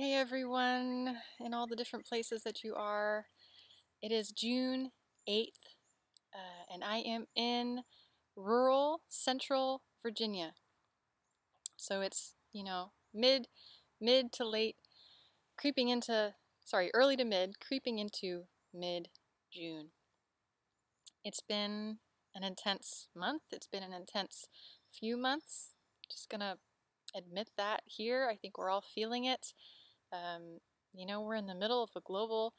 Hey everyone, in all the different places that you are. It is June 8th, uh, and I am in rural central Virginia. So it's, you know, mid mid to late creeping into sorry, early to mid, creeping into mid June. It's been an intense month. It's been an intense few months. Just gonna admit that here. I think we're all feeling it. Um, you know, we're in the middle of a global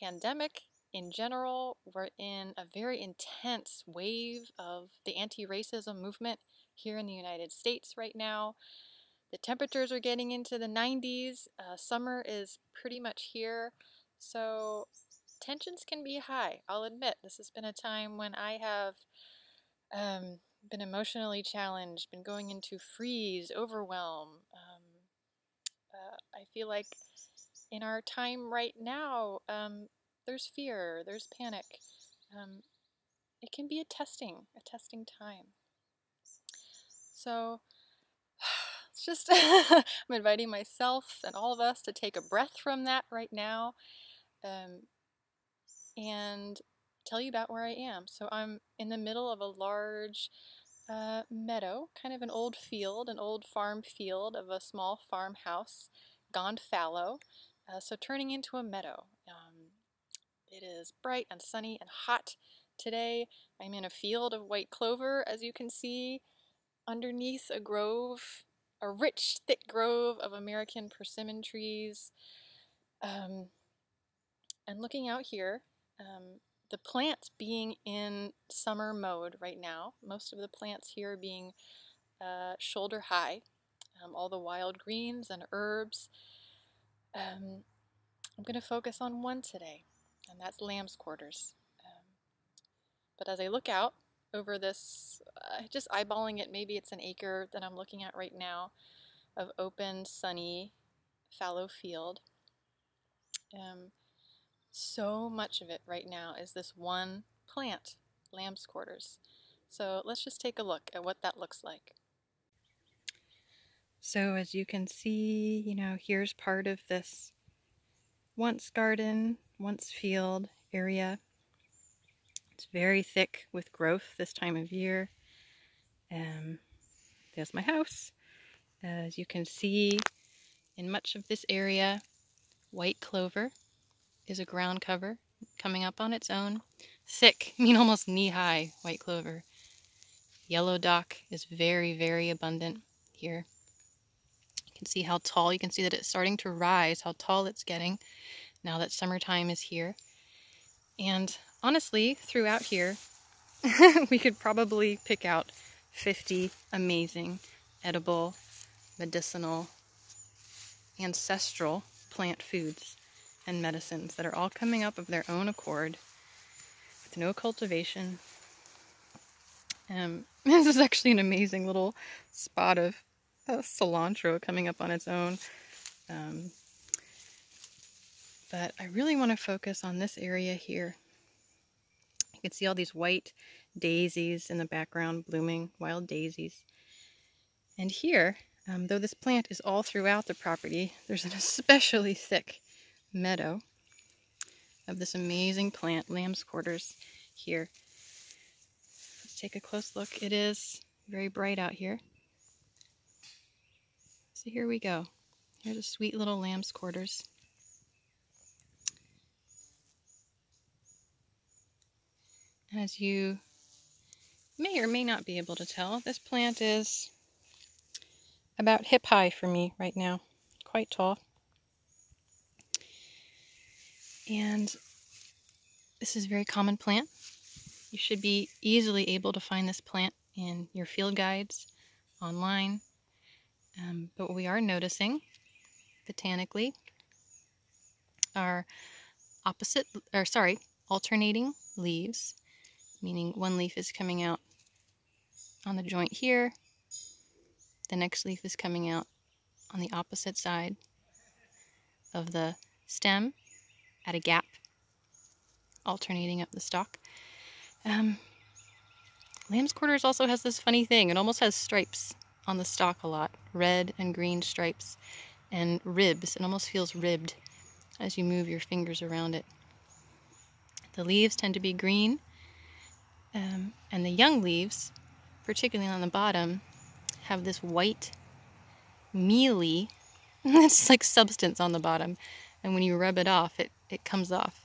pandemic in general. We're in a very intense wave of the anti racism movement here in the United States right now. The temperatures are getting into the 90s. Uh, summer is pretty much here. So tensions can be high. I'll admit, this has been a time when I have um, been emotionally challenged, been going into freeze, overwhelm. Um, uh, I feel like in our time right now, um, there's fear, there's panic. Um, it can be a testing, a testing time. So, it's just, I'm inviting myself and all of us to take a breath from that right now um, and tell you about where I am. So, I'm in the middle of a large uh, meadow, kind of an old field, an old farm field of a small farmhouse, gone fallow, uh, so turning into a meadow. Um, it is bright and sunny and hot today. I'm in a field of white clover, as you can see, underneath a grove, a rich, thick grove of American persimmon trees. Um, and looking out here, um, the plants being in summer mode right now. Most of the plants here being uh, shoulder high. Um, all the wild greens and herbs. Um, I'm going to focus on one today, and that's lamb's quarters. Um, but as I look out over this, uh, just eyeballing it, maybe it's an acre that I'm looking at right now of open, sunny, fallow field. Um, so much of it right now is this one plant, lamb's quarters. So let's just take a look at what that looks like. So as you can see, you know, here's part of this once garden, once field area. It's very thick with growth this time of year. Um, there's my house. As you can see, in much of this area, white clover is a ground cover coming up on its own. Thick, I mean almost knee-high white clover. Yellow dock is very, very abundant here. You can see how tall, you can see that it's starting to rise, how tall it's getting now that summertime is here. And honestly, throughout here, we could probably pick out 50 amazing, edible, medicinal, ancestral plant foods and medicines that are all coming up of their own accord with no cultivation. Um, this is actually an amazing little spot of cilantro coming up on its own. Um, but I really want to focus on this area here. You can see all these white daisies in the background blooming, wild daisies. And here, um, though this plant is all throughout the property, there's an especially thick meadow of this amazing plant, lamb's quarters here. Let's take a close look. It is very bright out here. So here we go. Here's a sweet little lamb's quarters. As you may or may not be able to tell, this plant is about hip high for me right now. Quite tall. And this is a very common plant. You should be easily able to find this plant in your field guides online. Um, but we are noticing botanically are opposite, or sorry, alternating leaves, meaning one leaf is coming out on the joint here, the next leaf is coming out on the opposite side of the stem at a gap, alternating up the stalk. Um, lamb's quarters also has this funny thing. It almost has stripes on the stalk a lot, red and green stripes. and ribs. It almost feels ribbed as you move your fingers around it. The leaves tend to be green, um, and the young leaves, particularly on the bottom, have this white, mealy, it's like substance on the bottom, and when you rub it off, it, it comes off.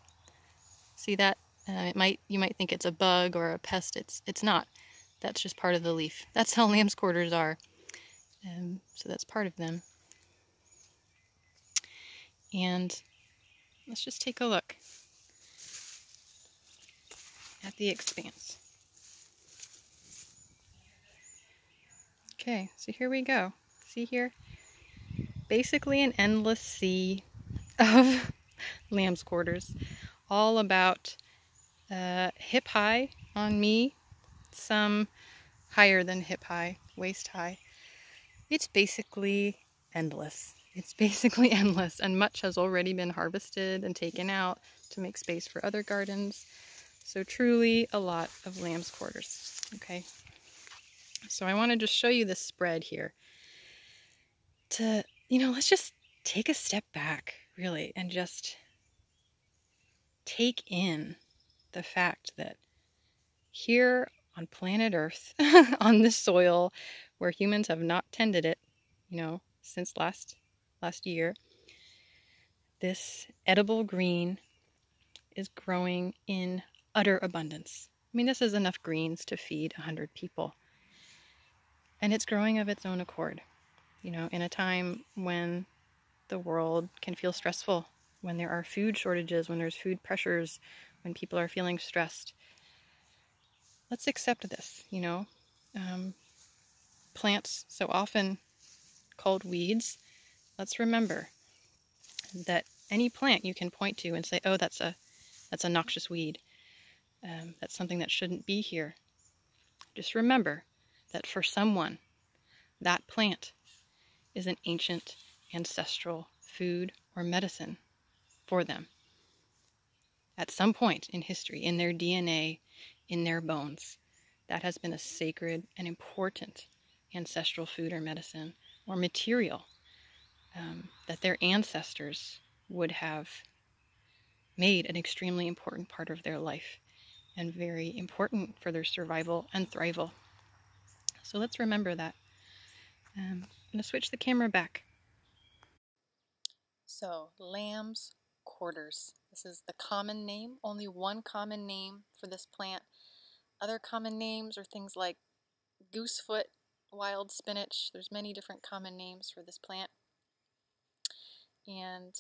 See that? Uh, it might you might think it's a bug or a pest. It's it's not. That's just part of the leaf. That's how lamb's quarters are. Um, so that's part of them. And let's just take a look at the expanse. Okay, so here we go. See here? Basically an endless sea of lamb's quarters. All about uh, hip high on me, some higher than hip high, waist high. It's basically endless. It's basically endless, and much has already been harvested and taken out to make space for other gardens. So truly a lot of lamb's quarters. Okay, so I want to just show you this spread here. To you know, let's just take a step back, really, and just take in the fact that here on planet Earth, on this soil where humans have not tended it, you know, since last last year, this edible green is growing in utter abundance. I mean, this is enough greens to feed 100 people. And it's growing of its own accord, you know, in a time when the world can feel stressful, when there are food shortages, when there's food pressures, when people are feeling stressed. Let's accept this, you know. Um, plants so often called weeds, let's remember that any plant you can point to and say, oh, that's a, that's a noxious weed. Um, that's something that shouldn't be here. Just remember that for someone, that plant is an ancient ancestral food or medicine for them. At some point in history, in their DNA, in their bones, that has been a sacred and important ancestral food or medicine or material um, that their ancestors would have made an extremely important part of their life and very important for their survival and thrival. So let's remember that. Um, I'm going to switch the camera back. So, lamb's quarters. This is the common name, only one common name for this plant. Other common names are things like goosefoot, wild spinach. There's many different common names for this plant. And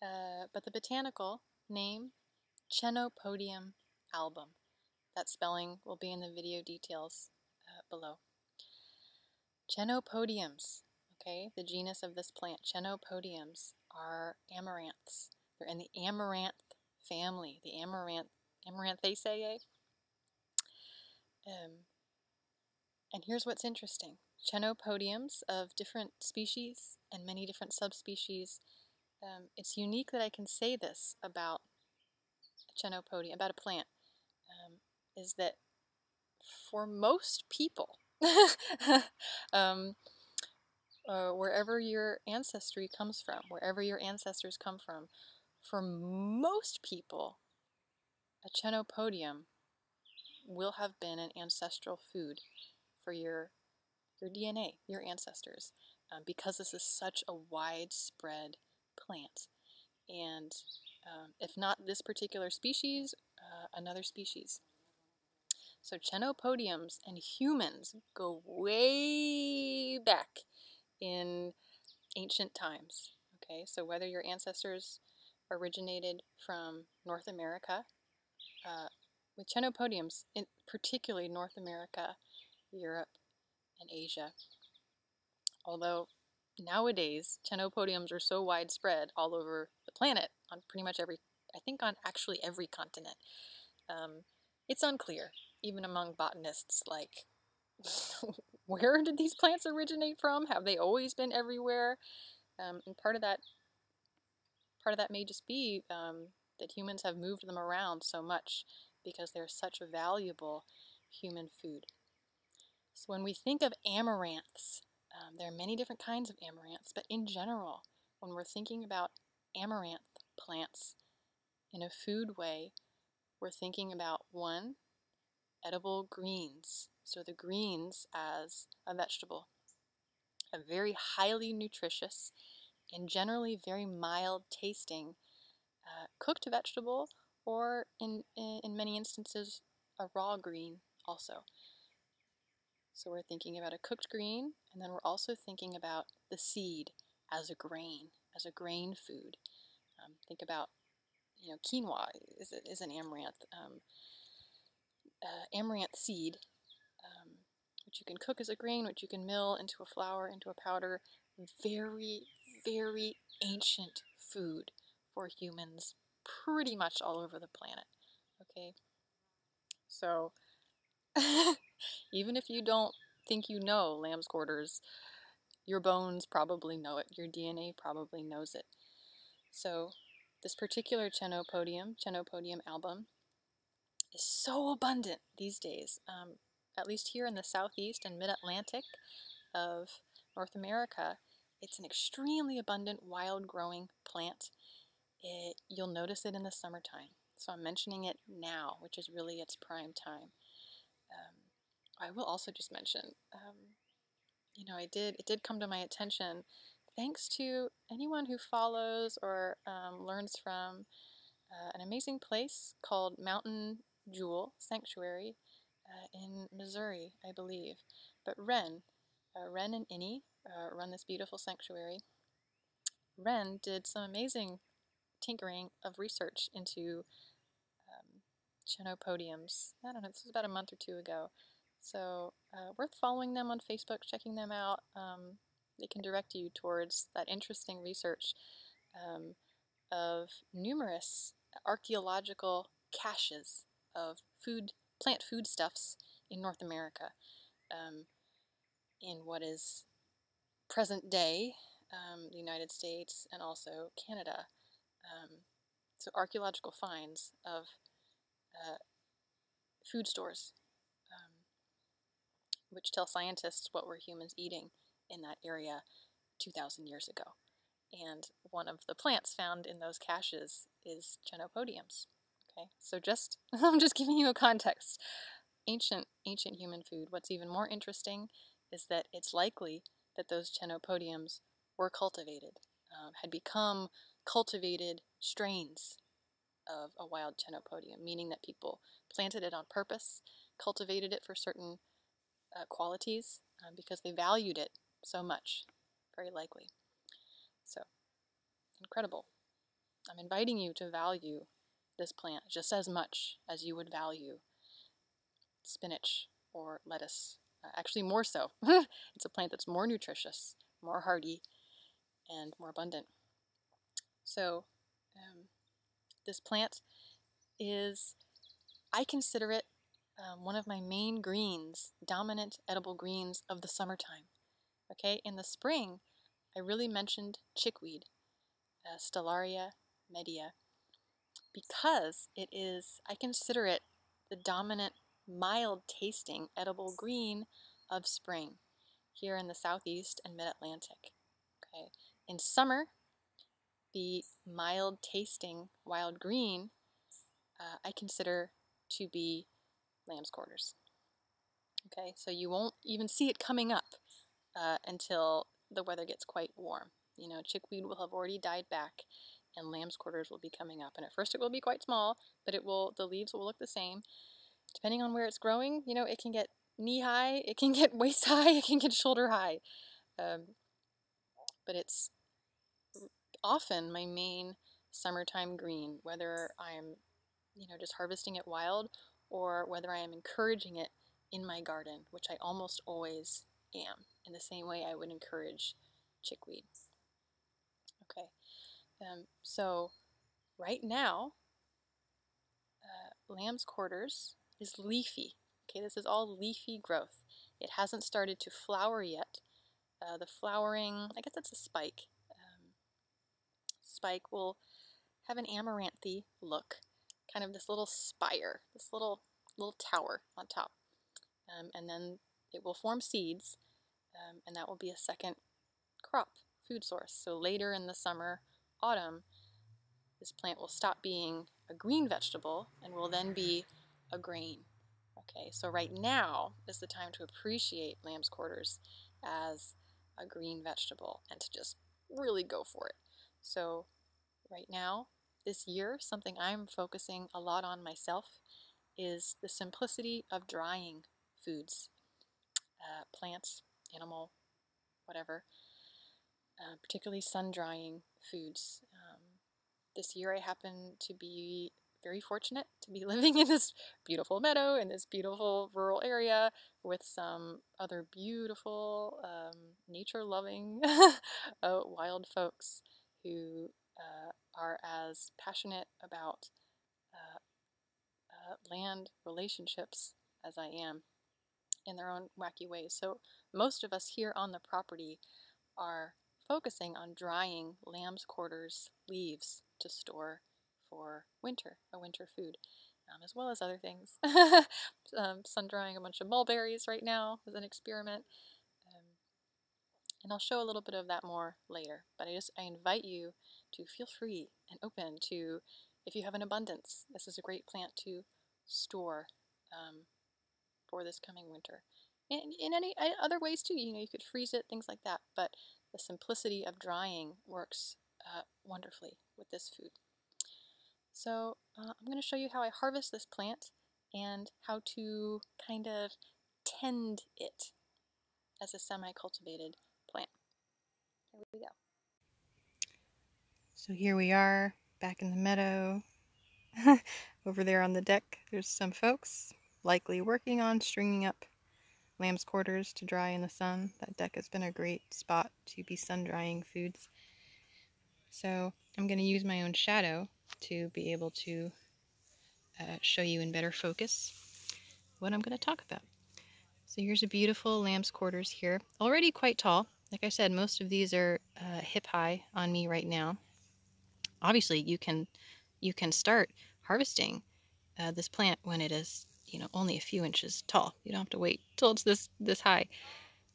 uh, but the botanical name, Chenopodium album. That spelling will be in the video details uh, below. Chenopodiums, okay, the genus of this plant, Chenopodiums, are amaranths. They're in the amaranth family, the amaranth, Amaranthaceae. Um, and here's what's interesting. Chenopodiums of different species and many different subspecies. Um, it's unique that I can say this about a chenopodium, about a plant, um, is that for most people, um, uh, wherever your ancestry comes from, wherever your ancestors come from, for most people, a chenopodium will have been an ancestral food for your your DNA, your ancestors, um, because this is such a widespread plant. And um, if not this particular species, uh, another species. So chenopodiums and humans go way back in ancient times. Okay, so whether your ancestors originated from North America, uh, with chenopodiums, in particularly North America, Europe, and Asia. Although nowadays chenopodiums are so widespread all over the planet, on pretty much every, I think on actually every continent, um, it's unclear even among botanists, like, where did these plants originate from? Have they always been everywhere? Um, and part of that, part of that may just be um, that humans have moved them around so much because they're such valuable human food. So when we think of amaranths, Um, there are many different kinds of amaranths, but in general, when we're thinking about amaranth plants in a food way, we're thinking about one, edible greens. So the greens as a vegetable, a very highly nutritious and generally very mild tasting uh, cooked vegetable, or in, in, in many instances, a raw green also. So we're thinking about a cooked green, and then we're also thinking about the seed as a grain, as a grain food. Um, think about, you know, quinoa is, is an amaranth, um, uh, amaranth seed, um, which you can cook as a grain, which you can mill into a flour, into a powder. Very, very ancient food for humans pretty much all over the planet. Okay? So, even if you don't think you know lamb's quarters, your bones probably know it. Your DNA probably knows it. So, this particular Chenopodium, Chenopodium album, is so abundant these days. Um, at least here in the southeast and mid Atlantic of North America, it's an extremely abundant wild growing plant. It, you'll notice it in the summertime. So I'm mentioning it now, which is really its prime time. Um, I will also just mention, um, you know, I did it did come to my attention thanks to anyone who follows or um, learns from uh, an amazing place called Mountain Jewel Sanctuary uh, in Missouri, I believe. But Ren, uh, Ren and Innie uh, run this beautiful sanctuary. Ren did some amazing tinkering of research into um, chenopodiums. I don't know, this was about a month or two ago. So, uh, worth following them on Facebook, checking them out. Um, they can direct you towards that interesting research um, of numerous archaeological caches of food, plant foodstuffs in North America, um, in what is present day um, the United States and also Canada. Um, so archaeological finds of uh, food stores, um, which tell scientists what were humans eating in that area 2,000 years ago. And one of the plants found in those caches is chenopodiums. Okay, so just I'm just giving you a context. Ancient, ancient human food. What's even more interesting is that it's likely that those chenopodiums were cultivated, um, had become cultivated strains of a wild chenopodium, meaning that people planted it on purpose, cultivated it for certain uh, qualities um, because they valued it so much, very likely. So, incredible. I'm inviting you to value this plant just as much as you would value spinach or lettuce. Uh, actually, more so. it's a plant that's more nutritious, more hardy, and more abundant. So, um, this plant is, I consider it um, one of my main greens, dominant edible greens of the summertime. Okay, in the spring, I really mentioned chickweed, uh, Stellaria media, because it is, I consider it the dominant, mild tasting edible green of spring here in the southeast and mid Atlantic. Okay, in summer, the mild tasting wild green uh, I consider to be lamb's quarters. Okay, so you won't even see it coming up uh, until the weather gets quite warm. You know, chickweed will have already died back and lamb's quarters will be coming up. And at first it will be quite small, but it will the leaves will look the same. Depending on where it's growing, you know, it can get knee high, it can get waist high, it can get shoulder high. Um, but it's often my main summertime green, whether I'm, you know, just harvesting it wild or whether I am encouraging it in my garden, which I almost always am, in the same way I would encourage chickweed. Okay, um, so right now, uh, lamb's quarters is leafy. Okay, this is all leafy growth. It hasn't started to flower yet. Uh, the flowering, I guess that's a spike. Spike will have an amaranthy look, kind of this little spire, this little little tower on top. Um, and then it will form seeds um, and that will be a second crop food source. So later in the summer, autumn, this plant will stop being a green vegetable and will then be a grain. Okay, so right now is the time to appreciate lamb's quarters as a green vegetable and to just really go for it. So right now, this year, something I'm focusing a lot on myself is the simplicity of drying foods, uh, plants, animal, whatever, uh, particularly sun drying foods. Um, this year I happen to be very fortunate to be living in this beautiful meadow in this beautiful rural area with some other beautiful um, nature loving uh, wild folks who uh, are as passionate about uh, uh, land relationships as I am in their own wacky ways. So most of us here on the property are focusing on drying lamb's quarters leaves to store for winter, a winter food, um, as well as other things. um, sun drying a bunch of mulberries right now as an experiment. And I'll show a little bit of that more later, but I just I invite you to feel free and open to, if you have an abundance, this is a great plant to store um, for this coming winter. And in any other ways too, you know, you could freeze it, things like that, but the simplicity of drying works uh, wonderfully with this food. So uh, I'm going to show you how I harvest this plant and how to kind of tend it as a semi-cultivated. Here we go. So here we are back in the meadow. Over there on the deck there's some folks likely working on stringing up lamb's quarters to dry in the sun. That deck has been a great spot to be sun drying foods. So I'm going to use my own shadow to be able to uh, show you in better focus what I'm going to talk about. So here's a beautiful lamb's quarters here, already quite tall. Like I said, most of these are uh, hip high on me right now. Obviously, you can you can start harvesting uh, this plant when it is you know only a few inches tall. You don't have to wait till it's this this high.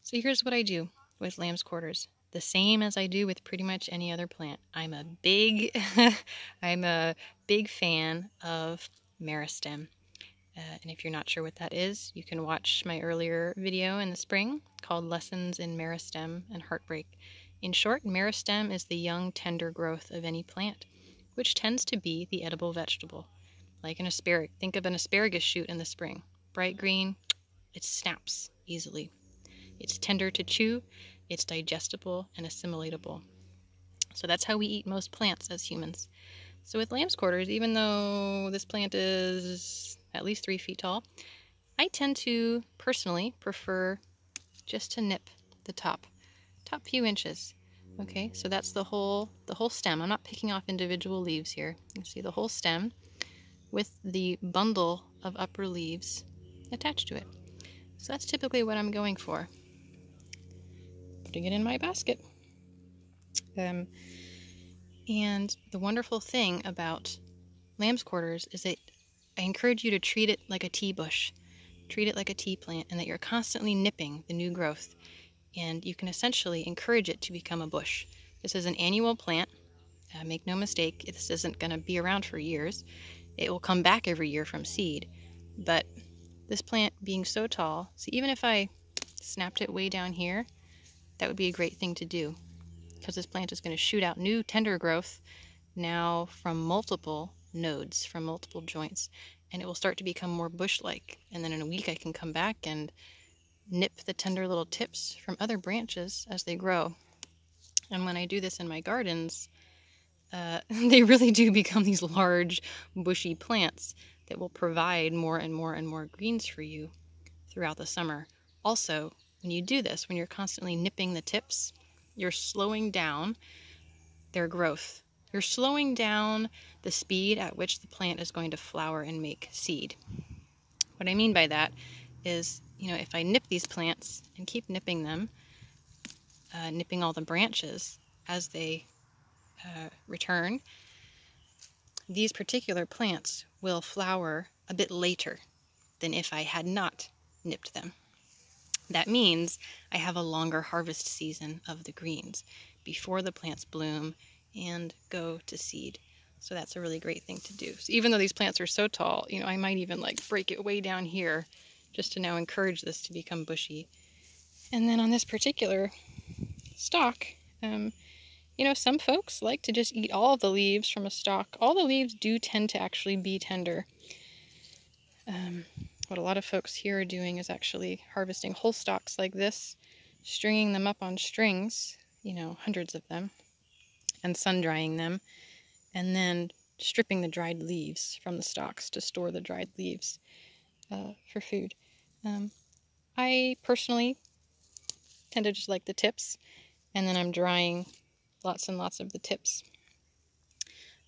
So here's what I do with lamb's quarters the same as I do with pretty much any other plant. I'm a big, I'm a big fan of meristem. Uh, and if you're not sure what that is, you can watch my earlier video in the spring called Lessons in Meristem and Heartbreak. In short, meristem is the young, tender growth of any plant, which tends to be the edible vegetable. Like an asparagus, think of an asparagus shoot in the spring. Bright green, it snaps easily. It's tender to chew, it's digestible and assimilatable. So that's how we eat most plants as humans. So with lamb's quarters, even though this plant is at least three feet tall, I tend to personally prefer just to nip the top, top few inches. Okay, so that's the whole the whole stem. I'm not picking off individual leaves here. You see the whole stem with the bundle of upper leaves attached to it. So that's typically what I'm going for putting it in my basket. Um, and the wonderful thing about lamb's quarters is that I encourage you to treat it like a tea bush. Treat it like a tea plant and that you're constantly nipping the new growth. And you can essentially encourage it to become a bush. This is an annual plant. Uh, make no mistake, this isn't going to be around for years. It will come back every year from seed. But this plant being so tall, so even if I snapped it way down here, that would be a great thing to do because this plant is going to shoot out new tender growth now from multiple nodes, from multiple joints, and it will start to become more bush-like. And then in a week I can come back and nip the tender little tips from other branches as they grow. And when I do this in my gardens, uh, they really do become these large bushy plants that will provide more and more and more greens for you throughout the summer. Also, when you do this, when you're constantly nipping the tips, you're slowing down their growth. You're slowing down the speed at which the plant is going to flower and make seed. What I mean by that is, you know, if I nip these plants and keep nipping them, uh, nipping all the branches as they uh, return, these particular plants will flower a bit later than if I had not nipped them. That means I have a longer harvest season of the greens before the plants bloom and go to seed. So that's a really great thing to do. So even though these plants are so tall, you know, I might even like break it way down here just to now encourage this to become bushy. And then on this particular stalk, um, you know, some folks like to just eat all of the leaves from a stalk. All the leaves do tend to actually be tender. Um, what a lot of folks here are doing is actually harvesting whole stalks like this, stringing them up on strings, you know, hundreds of them, and sun drying them, and then stripping the dried leaves from the stalks to store the dried leaves uh, for food. Um, I personally tend to just like the tips, and then I'm drying lots and lots of the tips.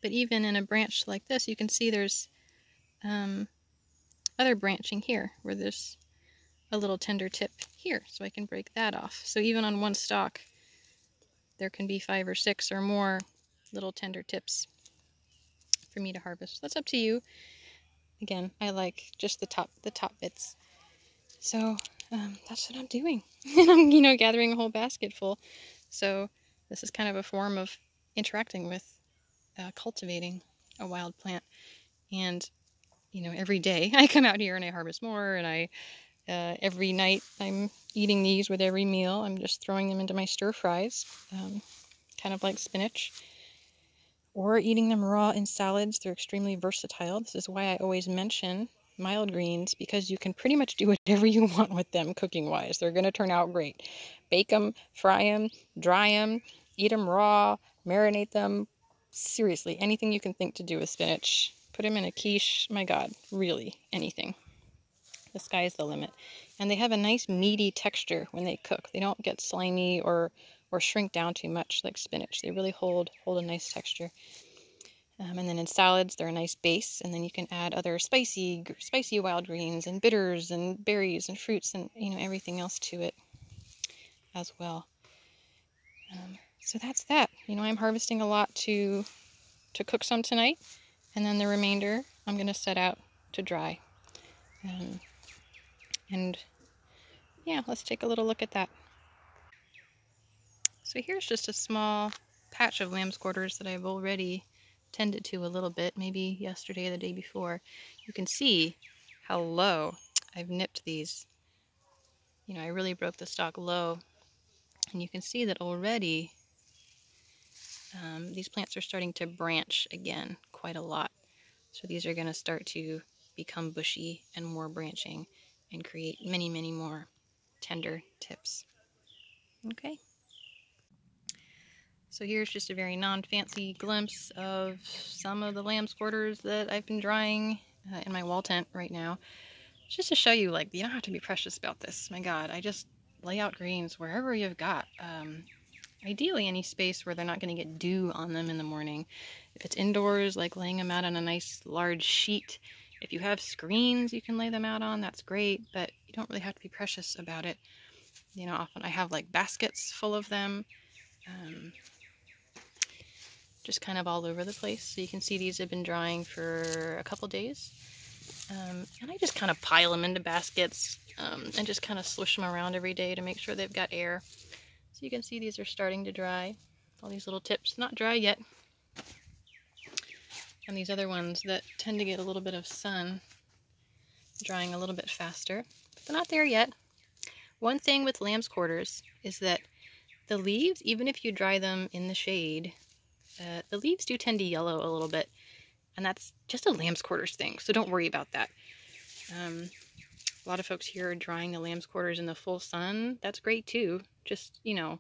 But even in a branch like this, you can see there's um, other branching here, where there's a little tender tip here, so I can break that off. So even on one stalk, there can be five or six or more little tender tips for me to harvest. That's up to you. Again, I like just the top the top bits. So um, that's what I'm doing. and I'm, you know, gathering a whole basket full. So this is kind of a form of interacting with uh, cultivating a wild plant. And, you know, every day I come out here and I harvest more and I, uh, every night I'm eating these with every meal. I'm just throwing them into my stir fries, um, kind of like spinach or eating them raw in salads. They're extremely versatile. This is why I always mention mild greens because you can pretty much do whatever you want with them cooking wise. They're going to turn out great. Bake them, fry them, dry them, eat them raw, marinate them. Seriously, anything you can think to do with spinach. Put them in a quiche. My God, really, anything. The sky is the limit. And they have a nice meaty texture when they cook. They don't get slimy or or shrink down too much like spinach. They really hold hold a nice texture. Um, and then in salads, they're a nice base, and then you can add other spicy, spicy wild greens and bitters and berries and fruits and you know everything else to it as well. Um, so that's that. You know, I'm harvesting a lot to to cook some tonight, and then the remainder I'm going to set out to dry. Um, and yeah, let's take a little look at that. So here's just a small patch of lamb's quarters that I've already tended to a little bit, maybe yesterday or the day before. You can see how low I've nipped these. You know, I really broke the stalk low. And you can see that already um, these plants are starting to branch again quite a lot. So these are going to start to become bushy and more branching and create many, many more tender tips. Okay. So here's just a very non-fancy glimpse of some of the lamb's quarters that I've been drying uh, in my wall tent right now. Just to show you, like, you don't have to be precious about this. My God, I just lay out greens wherever you've got. Um, ideally any space where they're not going to get dew on them in the morning. If it's indoors, like laying them out on a nice large sheet. If you have screens you can lay them out on, that's great, but you don't really have to be precious about it. You know, often I have like baskets full of them. Um, just kind of all over the place. So you can see these have been drying for a couple days. Um, and I just kind of pile them into baskets um, and just kind of swish them around every day to make sure they've got air. So you can see these are starting to dry. All these little tips, not dry yet. And these other ones that tend to get a little bit of sun, drying a little bit faster. But they're not there yet. One thing with lamb's quarters is that the leaves, even if you dry them in the shade, uh, the leaves do tend to yellow a little bit, and that's just a lamb's quarters thing, so don't worry about that. Um, a lot of folks here are drying the lamb's quarters in the full sun. That's great too. Just, you know,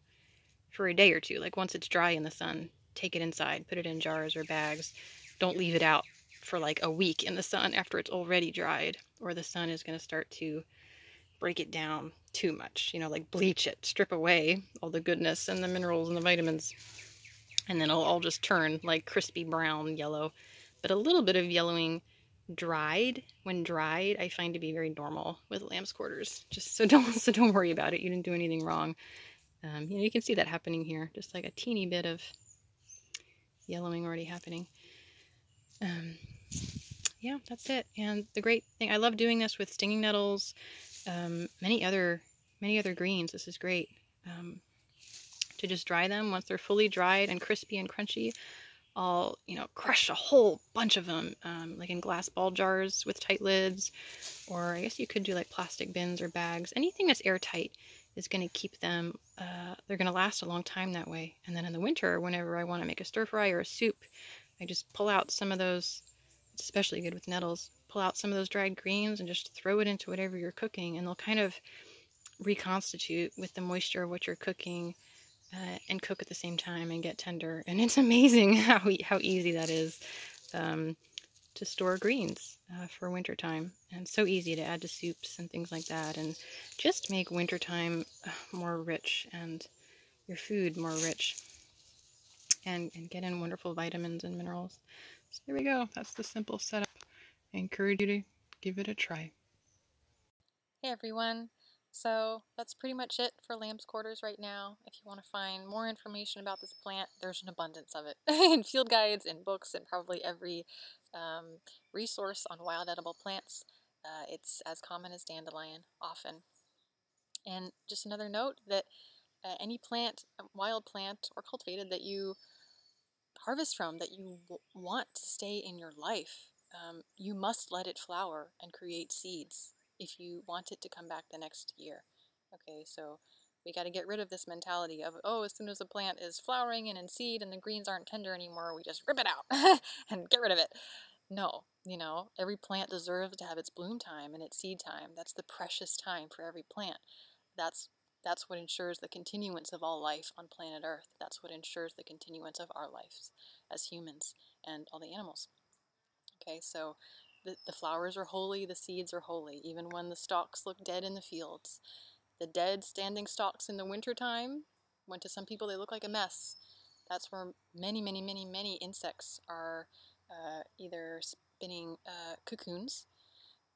for a day or two. Like once it's dry in the sun, take it inside, put it in jars or bags. Don't leave it out for like a week in the sun after it's already dried, or the sun is going to start to break it down too much. You know, like bleach it, strip away all the goodness and the minerals and the vitamins and then it'll all just turn like crispy brown yellow. But a little bit of yellowing dried, when dried, I find to be very normal with lamb's quarters. Just so don't so don't worry about it. You didn't do anything wrong. Um, you know, you can see that happening here. Just like a teeny bit of yellowing already happening. Um, yeah, that's it. And the great thing, I love doing this with stinging nettles, um, many other many other greens, this is great. Um, to just dry them once they're fully dried and crispy and crunchy. I'll, you know, crush a whole bunch of them, um, like in glass ball jars with tight lids, or I guess you could do like plastic bins or bags. Anything that's airtight is going to keep them, uh, they're going to last a long time that way. And then in the winter, whenever I want to make a stir fry or a soup, I just pull out some of those, it's especially good with nettles, pull out some of those dried greens and just throw it into whatever you're cooking, and they'll kind of reconstitute with the moisture of what you're cooking uh, and cook at the same time and get tender. And it's amazing how, how easy that is um, to store greens uh, for wintertime. And so easy to add to soups and things like that. And just make wintertime uh, more rich and your food more rich. And, and get in wonderful vitamins and minerals. So there we go. That's the simple setup. I encourage you to give it a try. Hey everyone. So that's pretty much it for lamb's quarters right now. If you want to find more information about this plant, there's an abundance of it in field guides, in books, and probably every um, resource on wild edible plants. Uh, it's as common as dandelion, often. And just another note that uh, any plant, wild plant or cultivated that you harvest from, that you want to stay in your life, um, you must let it flower and create seeds if you want it to come back the next year. Okay, so we got to get rid of this mentality of, oh, as soon as a plant is flowering and in seed and the greens aren't tender anymore, we just rip it out and get rid of it. No, you know, every plant deserves to have its bloom time and its seed time. That's the precious time for every plant. That's that's what ensures the continuance of all life on planet Earth. That's what ensures the continuance of our lives as humans and all the animals. Okay, so the, the flowers are holy, the seeds are holy, even when the stalks look dead in the fields. The dead standing stalks in the wintertime, when to some people they look like a mess. That's where many, many, many, many insects are uh, either spinning uh, cocoons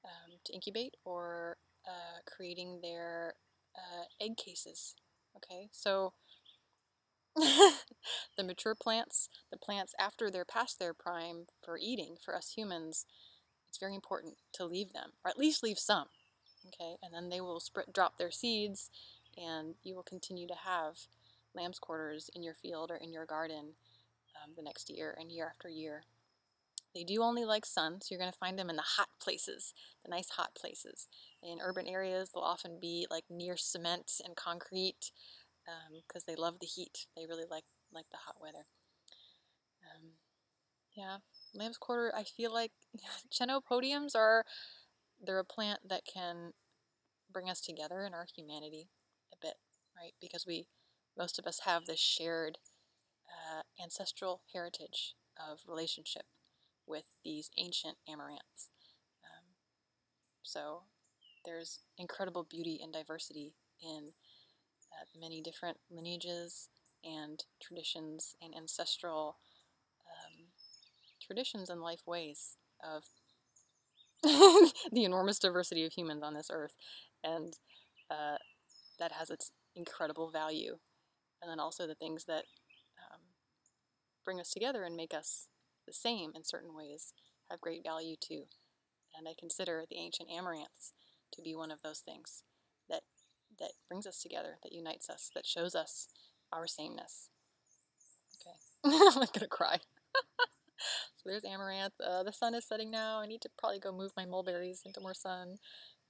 um, to incubate or uh, creating their uh, egg cases. Okay, so the mature plants, the plants after they're past their prime for eating for us humans, it's very important to leave them, or at least leave some. Okay, and then they will drop their seeds, and you will continue to have lamb's quarters in your field or in your garden um, the next year and year after year. They do only like sun, so you're going to find them in the hot places, the nice hot places. In urban areas, they'll often be like near cement and concrete because um, they love the heat. They really like like the hot weather. Um, yeah, lamb's quarter, I feel like chenopodiums are, they're a plant that can bring us together in our humanity a bit, right? Because we, most of us have this shared uh, ancestral heritage of relationship with these ancient amaranths. Um, so there's incredible beauty and diversity in uh, many different lineages and traditions and ancestral um, traditions and life ways of the enormous diversity of humans on this earth. And uh, that has its incredible value. And then also the things that um, bring us together and make us the same in certain ways have great value too. And I consider the ancient amaranths to be one of those things that that brings us together, that unites us, that shows us our sameness. Okay, I'm gonna cry. so there's amaranth. Uh, the sun is setting now. I need to probably go move my mulberries into more sun.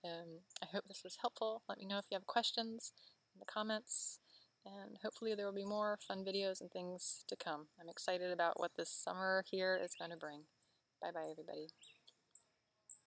Um, I hope this was helpful. Let me know if you have questions in the comments. And hopefully there will be more fun videos and things to come. I'm excited about what this summer here is going to bring. Bye-bye, everybody.